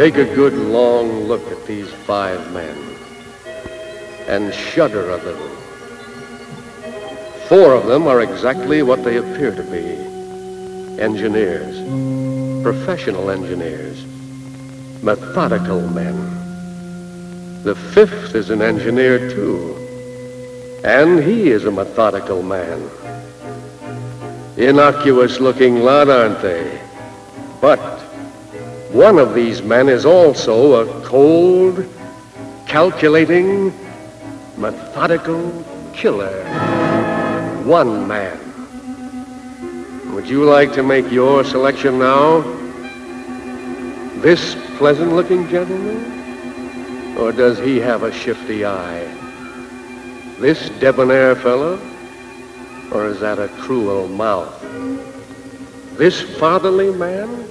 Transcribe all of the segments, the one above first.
Take a good long look at these five men and shudder a little. Four of them are exactly what they appear to be engineers, professional engineers, methodical men. The fifth is an engineer, too, and he is a methodical man. Innocuous looking lot, aren't they? One of these men is also a cold, calculating, methodical killer. One man. Would you like to make your selection now? This pleasant looking gentleman? Or does he have a shifty eye? This debonair fellow? Or is that a cruel mouth? This fatherly man?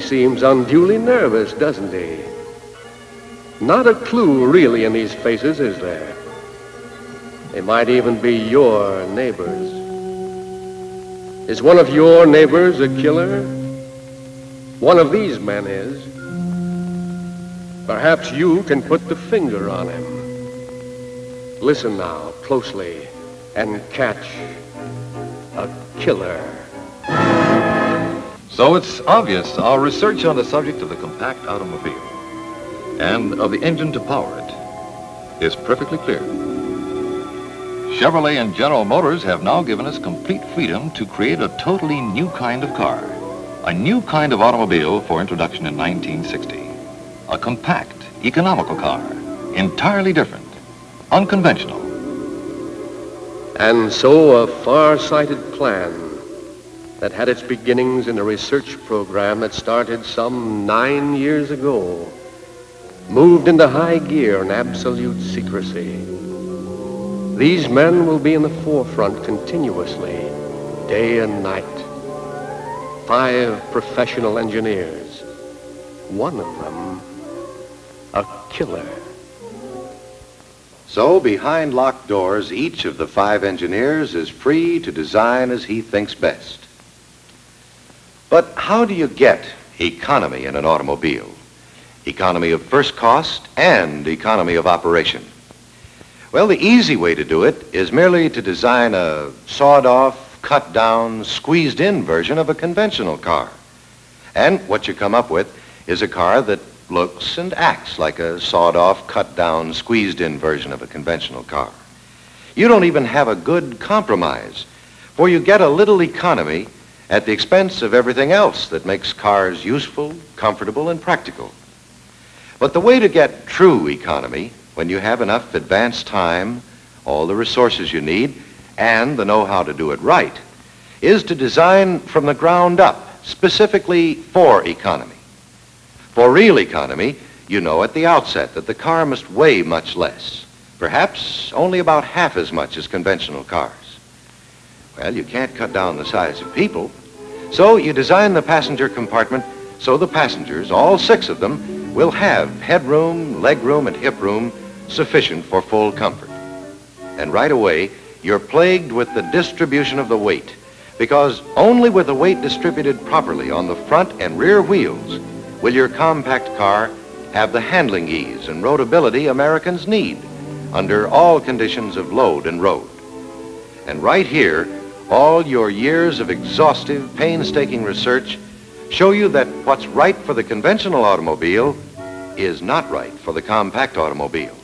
Seems unduly nervous, doesn't he? Not a clue really in these faces, is there? They might even be your neighbors. Is one of your neighbors a killer? One of these men is. Perhaps you can put the finger on him. Listen now, closely, and catch a killer. So it's obvious our research on the subject of the compact automobile and of the engine to power it is perfectly clear. Chevrolet and General Motors have now given us complete freedom to create a totally new kind of car, a new kind of automobile for introduction in 1960. A compact, economical car, entirely different, unconventional. And so a far-sighted plan that had its beginnings in a research program that started some nine years ago moved into high gear in absolute secrecy. These men will be in the forefront continuously, day and night. Five professional engineers. One of them, a killer. So, behind locked doors, each of the five engineers is free to design as he thinks best. But how do you get economy in an automobile? Economy of first cost and economy of operation. Well, the easy way to do it is merely to design a sawed off, cut down, squeezed in version of a conventional car. And what you come up with is a car that looks and acts like a sawed off, cut down, squeezed in version of a conventional car. You don't even have a good compromise, for you get a little economy at the expense of everything else that makes cars useful, comfortable, and practical. But the way to get true economy, when you have enough advance time, all the resources you need, and the know-how to do it right, is to design from the ground up, specifically for economy. For real economy, you know at the outset that the car must weigh much less, perhaps only about half as much as conventional cars. Well, you can't cut down the size of people, so you design the passenger compartment so the passengers, all six of them, will have headroom, legroom, and hip room sufficient for full comfort. And right away, you're plagued with the distribution of the weight, because only with the weight distributed properly on the front and rear wheels will your compact car have the handling ease and roadability Americans need under all conditions of load and road. And right here, all your years of exhaustive, painstaking research show you that what's right for the conventional automobile is not right for the compact automobile.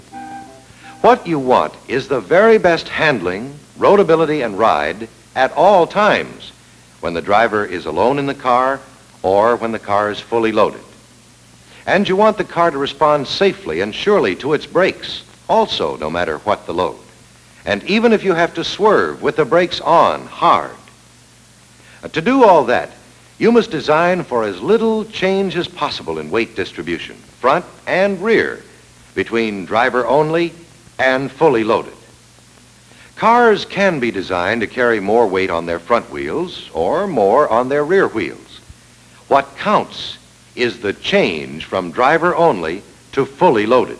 What you want is the very best handling, roadability, and ride at all times when the driver is alone in the car or when the car is fully loaded. And you want the car to respond safely and surely to its brakes, also, no matter what the load. And even if you have to swerve with the brakes on hard. Uh, to do all that, you must design for as little change as possible in weight distribution, front and rear, between driver only and fully loaded. Cars can be designed to carry more weight on their front wheels or more on their rear wheels. What counts is the change from driver only to fully loaded.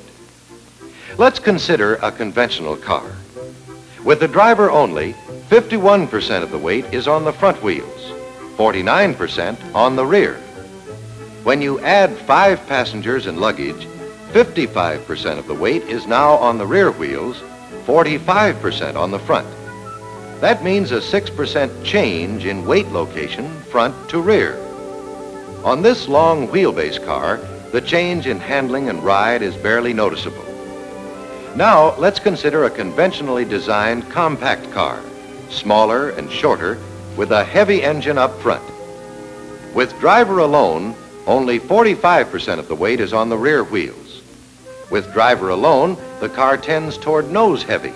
Let's consider a conventional car. With the driver only, 51% of the weight is on the front wheels, 49% on the rear. When you add five passengers and luggage, 55% of the weight is now on the rear wheels, 45% on the front. That means a 6% change in weight location front to rear. On this long wheelbase car, the change in handling and ride is barely noticeable. Now, let's consider a conventionally designed compact car, smaller and shorter, with a heavy engine up front. With driver alone, only 45% of the weight is on the rear wheels. With driver alone, the car tends toward nose heavy.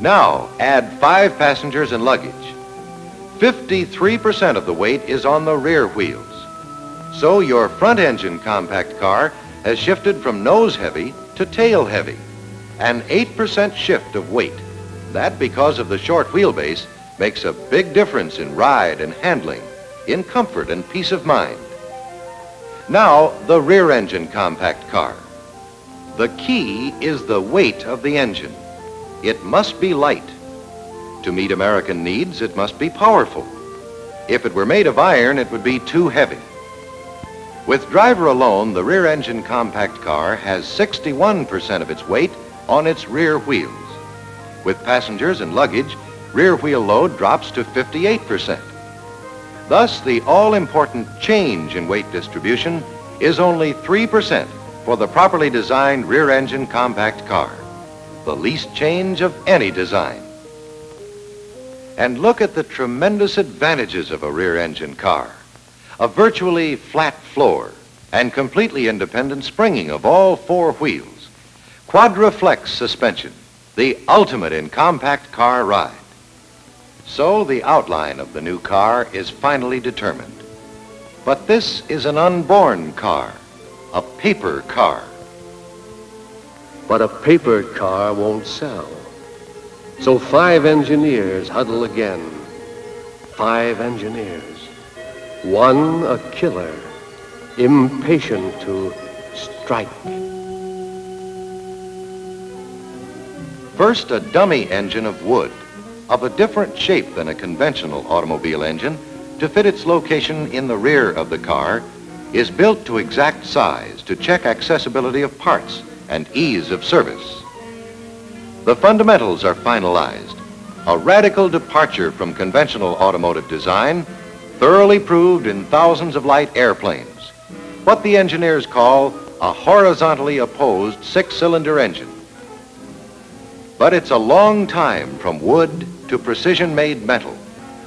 Now, add five passengers and luggage. 53% of the weight is on the rear wheels. So your front engine compact car has shifted from nose heavy to tail heavy, an 8% shift of weight. That, because of the short wheelbase, makes a big difference in ride and handling, in comfort and peace of mind. Now, the rear engine compact car. The key is the weight of the engine. It must be light. To meet American needs, it must be powerful. If it were made of iron, it would be too heavy. With driver alone, the rear engine compact car has 61% of its weight on its rear wheels. With passengers and luggage, rear wheel load drops to 58%. Thus, the all-important change in weight distribution is only 3% for the properly designed rear engine compact car, the least change of any design. And look at the tremendous advantages of a rear engine car a virtually flat floor, and completely independent springing of all four wheels. Quadraflex suspension, the ultimate in compact car ride. So the outline of the new car is finally determined. But this is an unborn car, a paper car. But a paper car won't sell. So five engineers huddle again. Five engineers. One a killer, impatient to strike. First, a dummy engine of wood, of a different shape than a conventional automobile engine, to fit its location in the rear of the car, is built to exact size to check accessibility of parts and ease of service. The fundamentals are finalized, a radical departure from conventional automotive design thoroughly proved in thousands of light airplanes, what the engineers call a horizontally opposed six-cylinder engine. But it's a long time from wood to precision-made metal,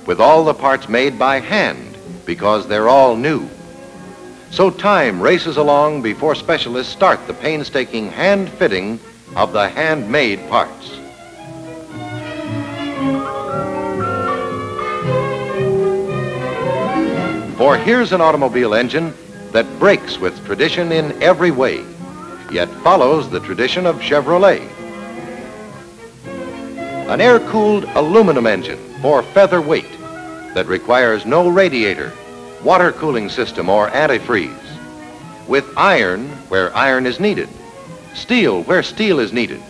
with all the parts made by hand because they're all new. So time races along before specialists start the painstaking hand fitting of the handmade parts. For here's an automobile engine that breaks with tradition in every way, yet follows the tradition of Chevrolet. An air-cooled aluminum engine for featherweight that requires no radiator, water cooling system, or antifreeze. With iron where iron is needed, steel where steel is needed.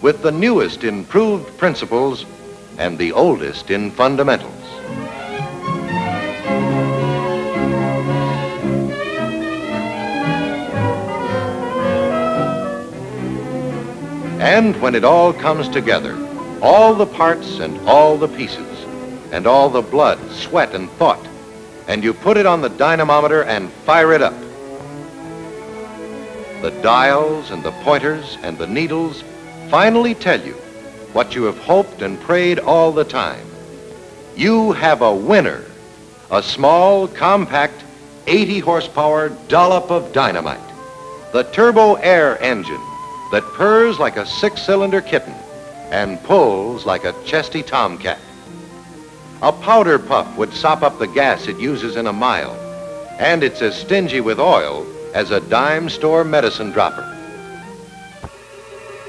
With the newest improved principles and the oldest in fundamentals. And when it all comes together, all the parts and all the pieces, and all the blood, sweat, and thought, and you put it on the dynamometer and fire it up. The dials and the pointers and the needles finally tell you what you have hoped and prayed all the time. You have a winner, a small, compact, 80 horsepower dollop of dynamite, the Turbo Air engine that purrs like a six-cylinder kitten and pulls like a chesty tomcat. A powder puff would sop up the gas it uses in a mile, and it's as stingy with oil as a dime store medicine dropper.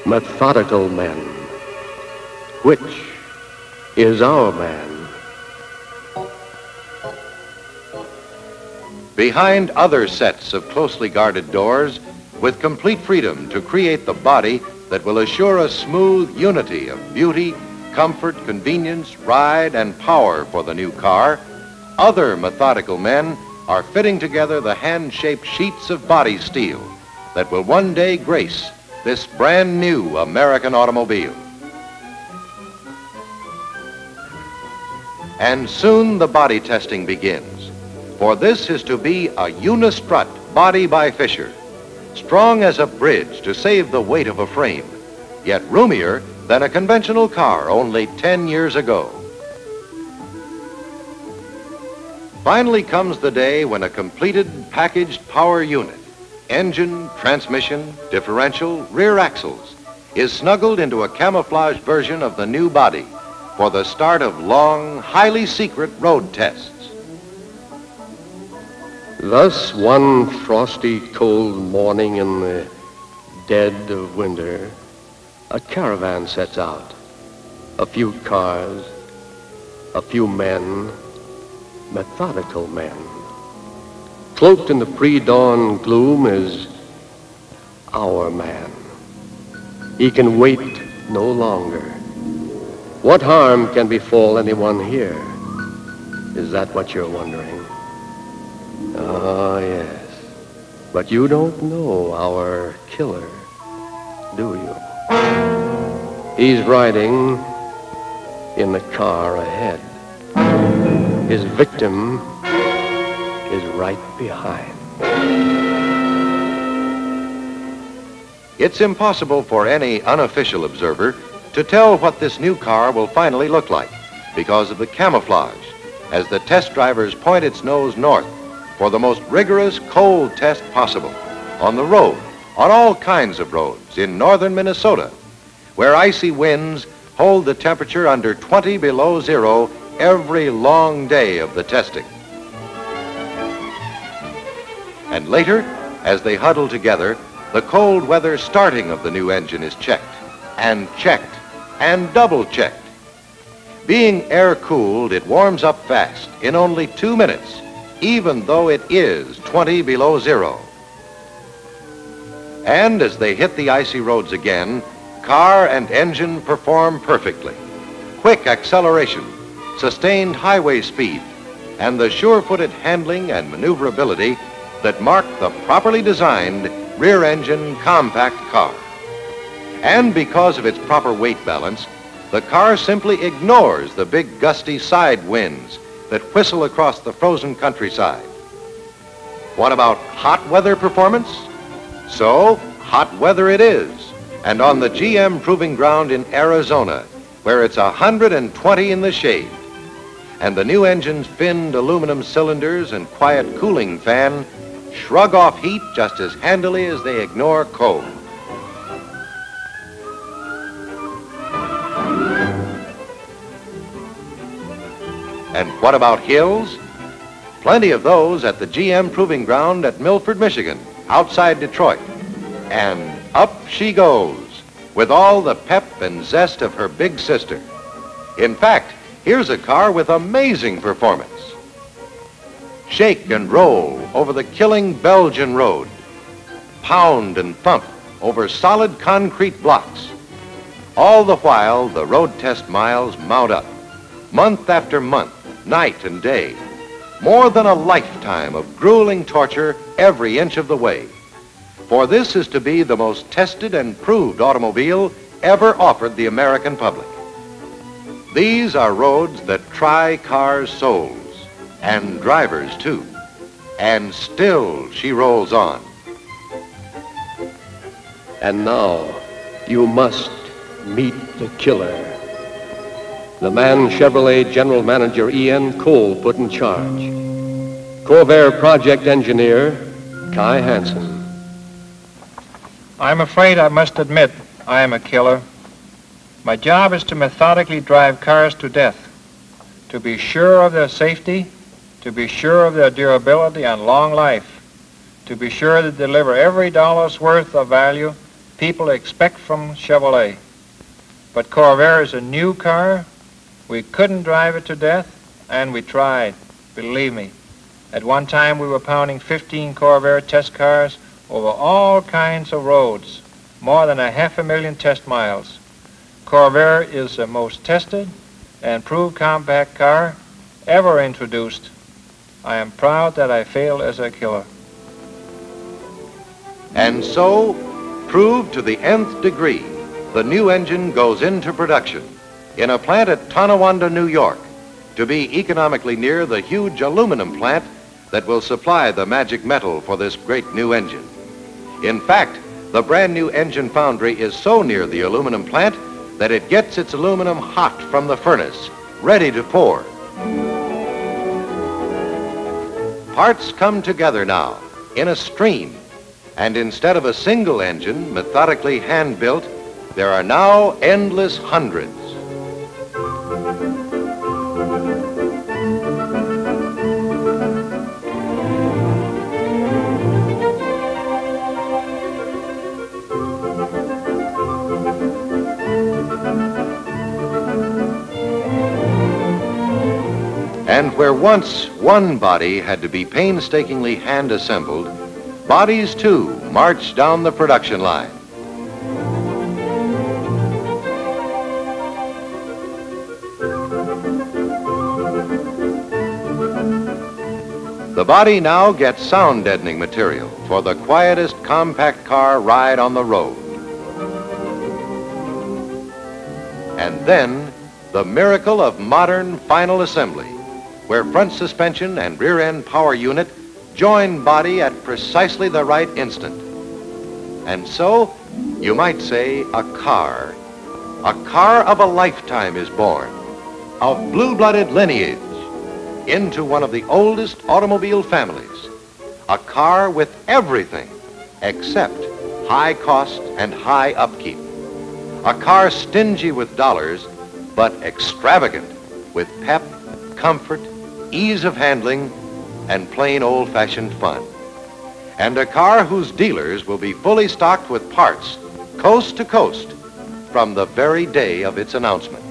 Methodical men. Which is our man? Behind other sets of closely guarded doors with complete freedom to create the body that will assure a smooth unity of beauty, comfort, convenience, ride, and power for the new car, other methodical men are fitting together the hand-shaped sheets of body steel that will one day grace this brand new American automobile. And soon the body testing begins, for this is to be a unistrut body by Fisher, strong as a bridge to save the weight of a frame, yet roomier than a conventional car only 10 years ago. Finally comes the day when a completed packaged power unit, engine, transmission, differential, rear axles, is snuggled into a camouflaged version of the new body for the start of long, highly secret road tests. Thus, one frosty, cold morning in the dead of winter, a caravan sets out. A few cars, a few men, methodical men. Cloaked in the pre-dawn gloom is our man. He can wait no longer. What harm can befall anyone here? Is that what you're wondering? Ah, yes. But you don't know our killer, do you? He's riding in the car ahead. His victim is right behind. It's impossible for any unofficial observer to tell what this new car will finally look like because of the camouflage as the test drivers point its nose north for the most rigorous cold test possible on the road, on all kinds of roads in northern Minnesota, where icy winds hold the temperature under 20 below zero every long day of the testing. And later, as they huddle together, the cold weather starting of the new engine is checked and checked and double checked. Being air cooled, it warms up fast in only two minutes, even though it is 20 below zero. And as they hit the icy roads again, car and engine perform perfectly. Quick acceleration, sustained highway speed, and the sure-footed handling and maneuverability that mark the properly designed rear-engine compact car. And because of its proper weight balance, the car simply ignores the big gusty side winds that whistle across the frozen countryside. What about hot weather performance? So, hot weather it is. And on the GM Proving Ground in Arizona, where it's 120 in the shade, and the new engine's finned aluminum cylinders and quiet cooling fan shrug off heat just as handily as they ignore cold. And what about hills? Plenty of those at the GM Proving Ground at Milford, Michigan, outside Detroit. And up she goes with all the pep and zest of her big sister. In fact, here's a car with amazing performance. Shake and roll over the killing Belgian road. Pound and thump over solid concrete blocks. All the while, the road test miles mount up, month after month, night and day. More than a lifetime of grueling torture every inch of the way. For this is to be the most tested and proved automobile ever offered the American public. These are roads that try cars' souls, and drivers too. And still she rolls on. And now, you must meet the killer. The man Chevrolet General Manager E.N. Cole put in charge. Corvair project engineer Kai Hansen. I'm afraid I must admit I am a killer. My job is to methodically drive cars to death, to be sure of their safety, to be sure of their durability and long life, to be sure to deliver every dollar's worth of value people expect from Chevrolet. But Corvair is a new car. We couldn't drive it to death, and we tried, believe me. At one time, we were pounding 15 Corvair test cars over all kinds of roads, more than a half a million test miles. Corvair is the most tested and proved compact car ever introduced. I am proud that I failed as a killer. And so, proved to the nth degree, the new engine goes into production in a plant at Tonawanda, New York, to be economically near the huge aluminum plant that will supply the magic metal for this great new engine. In fact, the brand new engine foundry is so near the aluminum plant that it gets its aluminum hot from the furnace, ready to pour. Parts come together now in a stream, and instead of a single engine methodically hand-built, there are now endless hundreds. And where once one body had to be painstakingly hand assembled, bodies too march down the production line. The body now gets sound deadening material for the quietest compact car ride on the road. And then the miracle of modern final assembly where front suspension and rear end power unit join body at precisely the right instant. And so, you might say, a car, a car of a lifetime is born, of blue-blooded lineage, into one of the oldest automobile families, a car with everything except high cost and high upkeep, a car stingy with dollars, but extravagant with pep, comfort, ease of handling, and plain old-fashioned fun. And a car whose dealers will be fully stocked with parts, coast to coast, from the very day of its announcement.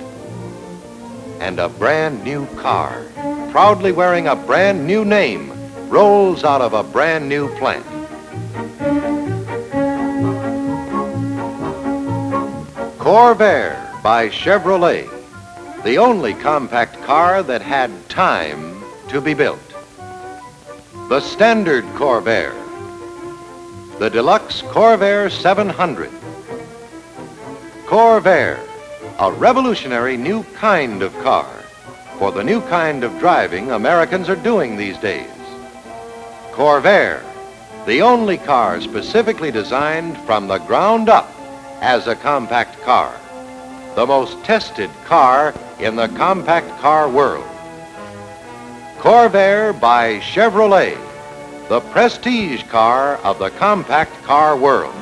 And a brand new car, proudly wearing a brand new name, rolls out of a brand new plant. Corvair by Chevrolet the only compact car that had time to be built. The standard Corvair, the deluxe Corvair 700. Corvair, a revolutionary new kind of car for the new kind of driving Americans are doing these days. Corvair, the only car specifically designed from the ground up as a compact car the most tested car in the compact car world. Corvair by Chevrolet, the prestige car of the compact car world.